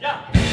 Yeah.